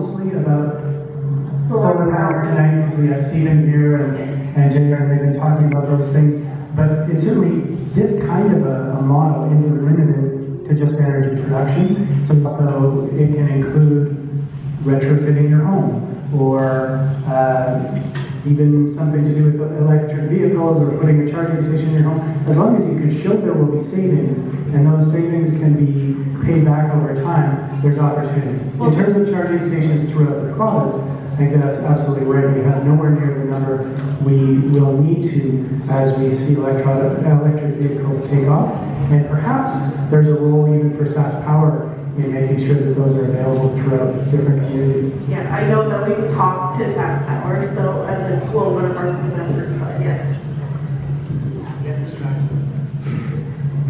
mostly about solar panels tonight, because we have Stephen here and, and Jay, and they've been talking about those things. But it's certainly, this kind of a, a model isn't limited to just energy production. So, so it can include retrofitting your home, or uh, even something to do with electric vehicles, or putting a charging station in your home. As long as you can show there will be savings, and those savings can be paid back over time, there's opportunities. In terms of charging stations throughout the province, I think that's absolutely right. We have nowhere near the number we will need to as we see electric vehicles take off. And perhaps there's a role even for SAS Power in making sure that those are available throughout different communities. Yeah, I know that we've talked to SaskPower, so as a, well, one of our presenters, but yes.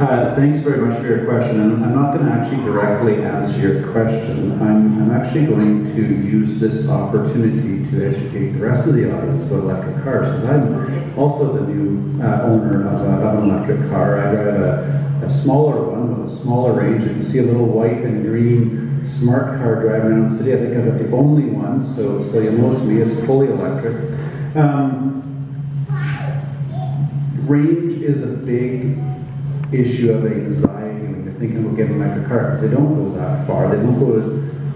Uh, thanks very much for your question. I'm, I'm not going to actually directly answer your question. I'm, I'm actually going to use this opportunity to educate the rest of the audience about electric cars because I'm also the new uh, owner of, of, an electric car. I drive a, a, smaller one with a smaller range. If you see a little white and green smart car driving around the city, I think I'm the only one, so, so you'll it's me. It's fully electric. Um, range is a big issue of anxiety when you're thinking about getting an electric car because they don't go that far. They don't go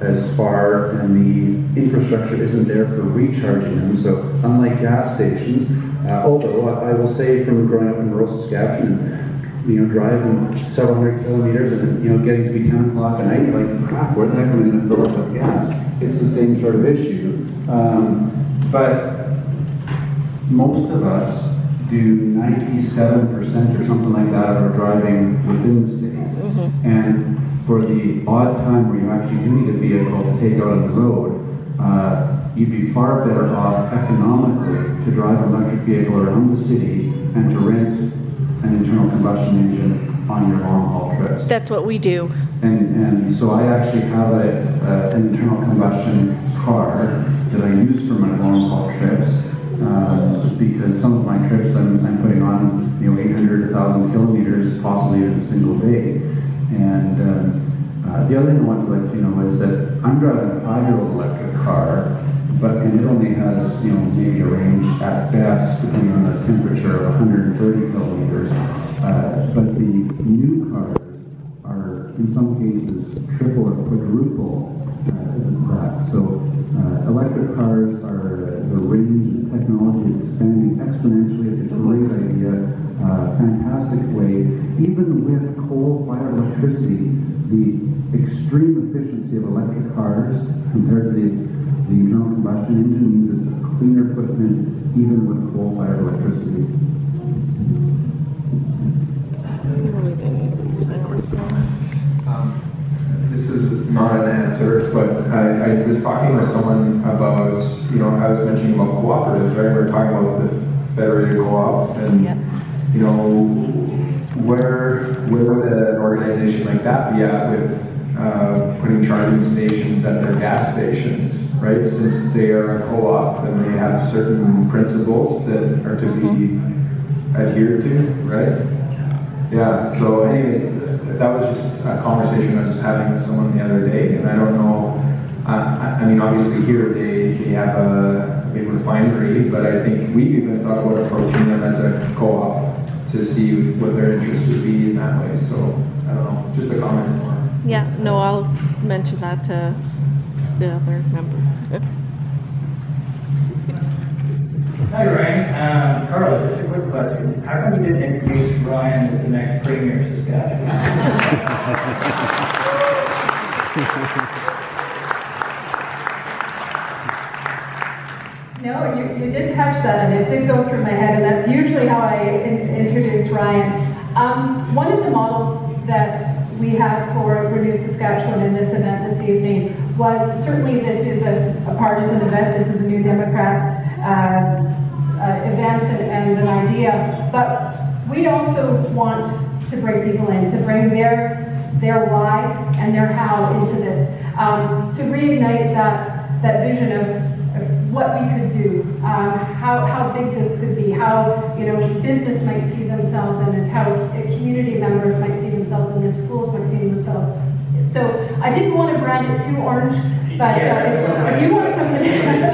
as, as far, and the infrastructure isn't there for recharging them. So, unlike gas stations, uh, although I, I, will say from growing up in rural Saskatchewan, you know, driving several hundred kilometers and you know getting to be 10 o'clock at night, like crap, where the heck am I going to fill up with gas? It's the same sort of issue. Um, but most of us do 97% or something like that of our driving within the city. Mm-hmm. And for the odd time where you actually do need a vehicle to take out on the road, uh, you'd be far better off economically to drive an electric vehicle around the city and to rent an internal combustion engine on your long haul trips. That's what we do. And, and so I actually have a, uh, an internal combustion car that I use for my long haul trips uh, because some of my trips I'm, I'm putting on, you know, 800, 1,000 kilometers, possibly in a single day. And uh, uh, the other thing I want to let you know is that I'm driving a five-year-old electric car, but and it only has, you know, maybe a range at best, depending on the temperature, of 130 kilometers. Uh, but the new cars are, in some cases, triple or quadruple uh, that. So uh, electric cars are the range of technology is expanding exponentially. It's a great idea, uh, fantastic way. Even with coal-fired electricity, the extreme efficiency of electric cars compared to the, the engine means it's a cleaner footprint even with coal-fired electricity. this is not an answer, but I, I, was talking with someone about, you know, I was mentioning about cooperatives, right? We were talking about the federated co-op, and yep. you know, where where would an organization like that be at with uh, putting charging stations at their gas stations, right? Since they are a co-op, and they have certain principles that are to be mm-hmm. adhered to, right? Yeah. So, anyways that was just a conversation I was just having with someone the other day, and I don't know. Uh, I, mean, obviously here they, they have a, a refinery, but I think we even thought about approaching them as a co-op to see what their interest would be in that way. So I don't know, just a comment. Yeah, no, I'll mention that to the other member. Hi Ryan, um, Carl, just a quick question. How come you didn't introduce Ryan as the next Premier of Saskatchewan? no, you, you did catch that and it did go through my head and that's usually how I in, introduce Ryan. Um, one of the models that we have for Renew Saskatchewan in this event this evening was certainly this is a, a partisan event, this is a New Democrat uh, uh, event and, and an idea, but we also want to bring people in, to bring their their why and their how into this, um, to reignite that that vision of, of what we could do, um, how how big this could be, how you know business might see themselves in this, how community members might see themselves in this, schools might see themselves. So I didn't want to brand it too orange But uh, if- if you want to come in,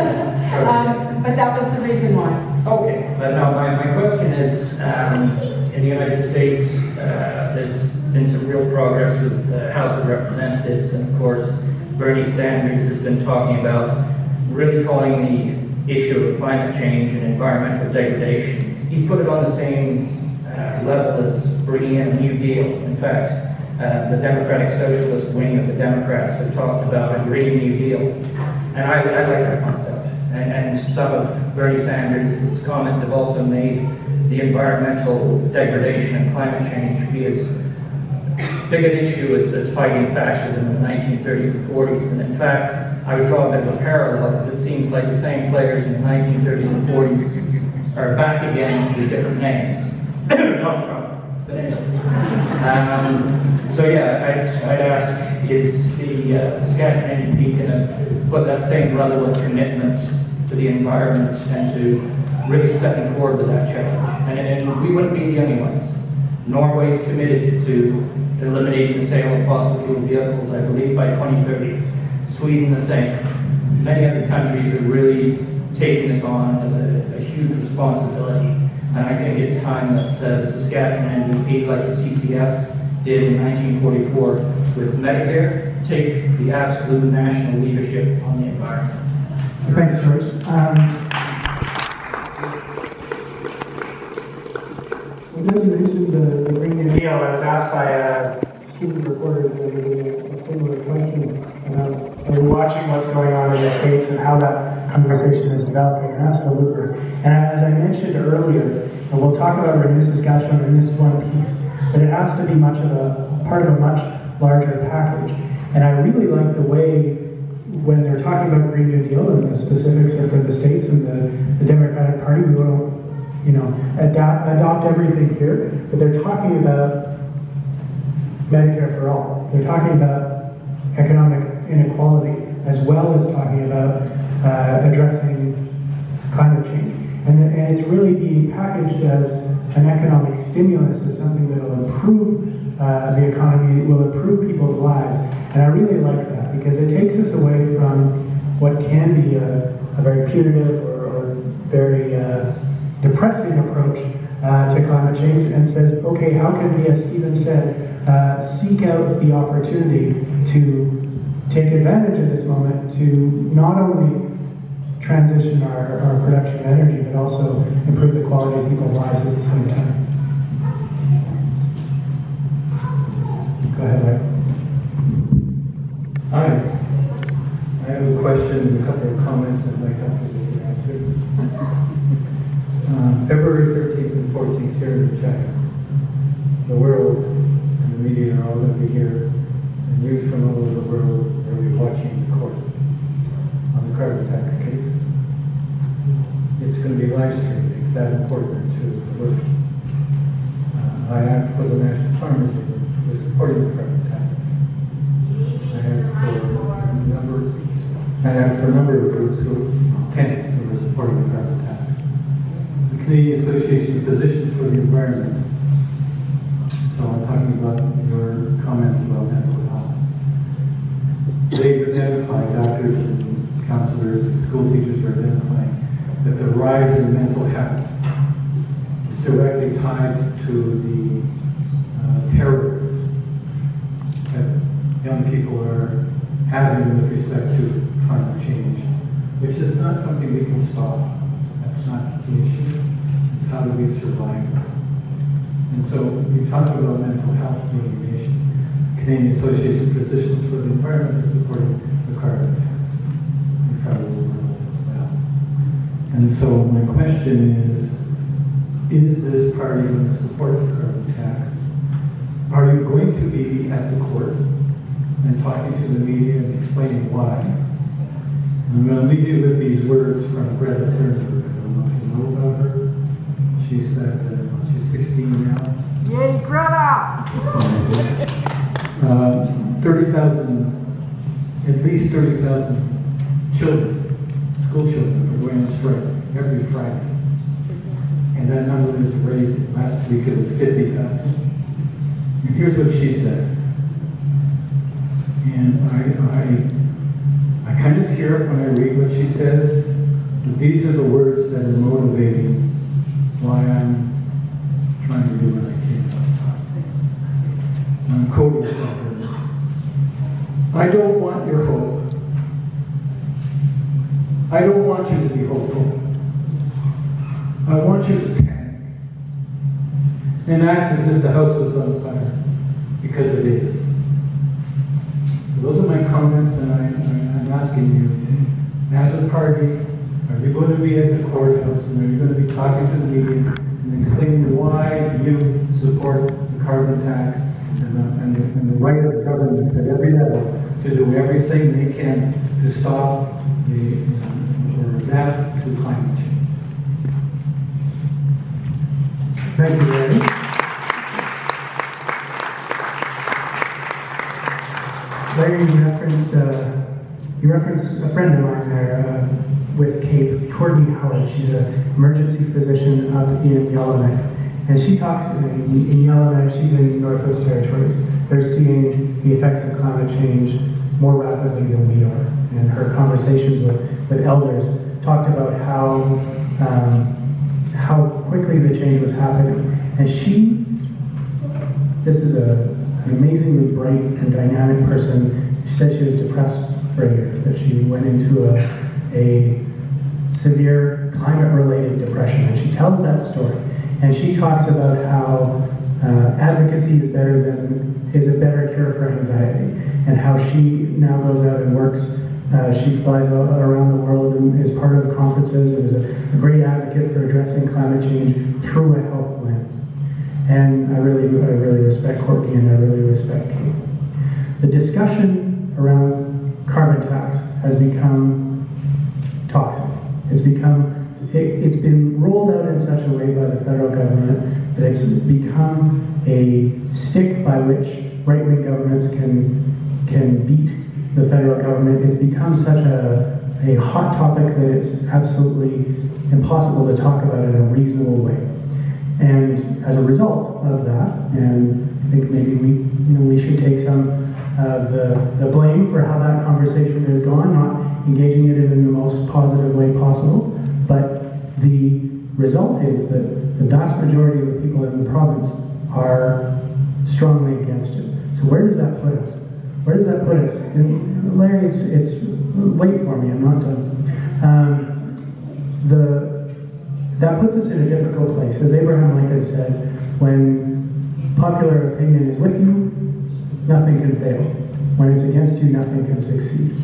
um, but that was the reason why. Okay, but no, my, my question is, um, in the United States, uh, there's been some real progress with the House of Representatives, and of course, Bernie Sanders has been talking about really calling the issue of climate change and environmental degradation. He's put it on the same uh, level as bringing in a New Deal. In fact, uh, the Democratic Socialist wing of the Democrats have talked about a Green New Deal, and I, I like that concept. And, and some of Bernie Sanders' comments have also made the environmental degradation and climate change be as big an issue as, as fighting fascism in the 1930s and 40s. And in fact, I would draw a bit of a parallel because it seems like the same players in the 1930s and 40s are back again with different names. Not Trump, anyway. Um, so yeah, I'd, I'd ask, is the uh, Saskatchewan NDP going to put that same level of commitment to the environment and to really stepping forward with that challenge? And, and we wouldn't be the only ones. Norway's committed to eliminating the sale of fossil fuel vehicles, I believe, by 2030. Sweden the same. Many other countries are really taking this on as a, a huge responsibility. And I think it's time that uh, the Saskatchewan NDP, like the CCF did in 1944 with Medicare, take the absolute national leadership on the environment. Thanks, George. Um, Well, as you mentioned the, the Green New Deal, I was asked by a student reporter the other a similar question. about are we watching what's going on in the States and how that conversation is developing? Absolutely. And as I mentioned earlier, we'll talk about Renew Saskatchewan in this one piece, but it has to be much of a part of a much larger package. And I really like the way when they're talking about Green New Deal and the specifics are for the states and the, the Democratic Party, we want to, you know, adapt, adopt everything here, but they're talking about Medicare for all. They're talking about economic inequality as well as talking about uh, addressing climate change. And, and it's really being packaged as an economic stimulus as something that will improve uh, the economy, will improve people's lives. And I really like that because it takes us away from what can be a, a very punitive or, or very uh, depressing approach uh, to climate change and says, okay, how can we, as Stephen said, uh, seek out the opportunity to take advantage of this moment to not only transition our, our production of energy, but also improve the quality of people's lives at the same time. Go ahead, Mike. Hi. I have a question, and a couple of comments that might help you with answer. Uh, February 13th and 14th here in Regina, the world and the media are all going to be here, and news from all over the world will be watching the court on the carbon tax case. It's going to be live streamed, it's that important to the world. Uh, I act for the National Farmers Union, who is supporting the carbon tax. I have for I have for a number of groups who attend, who are supporting the carbon tax. The Canadian Association of Physicians for the Environment. So I'm talking about your comments about mental health. They've identified, doctors and counselors and school teachers are identifying that the mental health is directly tied to the uh, terror that young people are having with respect to climate change, which is not something we can stop. That's not the issue. It's how do we survive. And so we talk about mental health being an. Canadian Association of Physicians for the Environment is supporting the carbon tax in federal level as well. And so my question is, is this party going to support the carbon tax? Are you going to be at the court and talking to the media and explaining why? I'm going to leave you with these words from Greta Thunberg. I don't know if you know about her. She said that she's 16 now. Yay, Greta! Uh, 30,000, at least 30,000 children, school children, going strike every Friday. And that number is raising. Last week it was 50,000. And here's what she says. And I, I I kind of tear up when I read what she says, but these are the words that are motivating why I'm And act as if the house was on fire, because it is. So those are my comments, and I, I'm asking you, as a party, are you going to be at the courthouse, and are you going to be talking to the media and explaining why you support the carbon tax and the, and the, and the right of government at every level to do everything they can to stop the, or adapt to climate change? Thank you, Larry. Larry, you referenced, uh, you referenced a friend of mine there uh, with CAPE, Courtney Howard. She's an emergency physician up in Yellowknife. And she talks, in, in Yellowknife, she's in the Northwest Territories. They're seeing the effects of climate change more rapidly than we are. And her conversations with, with elders talked about how, um, how quickly the change was happening. And she, this is a, an amazingly bright and dynamic person. She said she was depressed for a year, that she went into a, a severe climate-related depression. And she tells that story. And she talks about how uh, advocacy is better than, is a better cure for anxiety. And how she now goes out and works uh, she flies around the world and is conferences and is a, great advocate for addressing climate change through a health lens. And I really, I really respect Courtney and I really respect Kate. The discussion around carbon tax has become toxic. It's become, it, it's been rolled out in such a way by the federal government that it's become a stick by which right-wing governments can, can beat the federal government. It's become such a, a hot topic that it's absolutely impossible to talk about in a reasonable way. And as a result of that, and I think maybe we, you know, we should take some of the, the blame for how that conversation has gone, not engaging it in the most positive way possible. But the result is that the vast majority of the people in the province are strongly against it. So where does that put us? Where does that put us? Larry, it's, it's wait for me, I'm not done. Um, the that puts us in a difficult place. As Abraham Lincoln said, when popular opinion is with you, nothing can fail. When it's against you, nothing can succeed.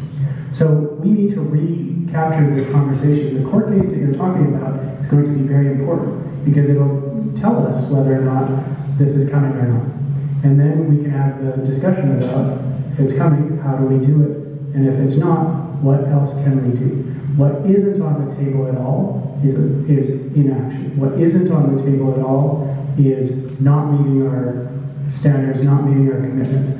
So we need to recapture this conversation. The court case that you're talking about is going to be very important because it'll tell us whether or not this is coming or not. And then we can have the discussion about if it's coming, how do we do it? And if it's not, what else can we do? What isn't on the table at all is, is inaction. What isn't on the table at all is not meeting our standards, not meeting our commitments.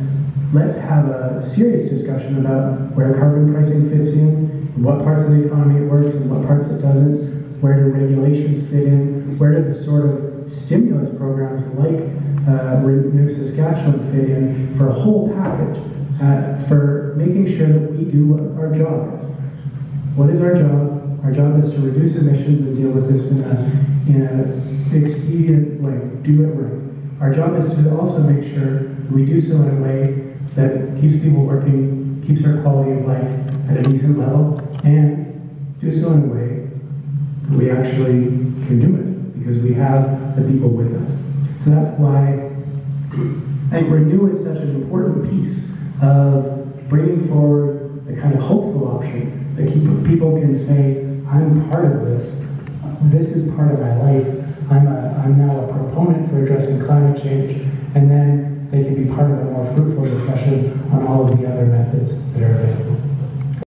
Let's have a serious discussion about where carbon pricing fits in, what parts of the economy it works, and what parts it doesn't, where do regulations fit in, where do the sort of stimulus programs like uh, Renew Saskatchewan fit in for a whole package uh, for making sure that we do what our job is. What is our job? Our job is to reduce emissions and deal with this in a, in a expedient way, do it right. Our job is to also make sure we do so in a way that keeps people working, keeps our quality of life at a decent level, and do so in a way that we actually can do it because we have the people with us. So that's why I think Renew is such an important piece of bringing forward the kind of hopeful option that people can say, I'm part of this. This is part of my life. I'm, a, I'm now a proponent for addressing climate change. And then they can be part of a more fruitful discussion on all of the other methods that are available.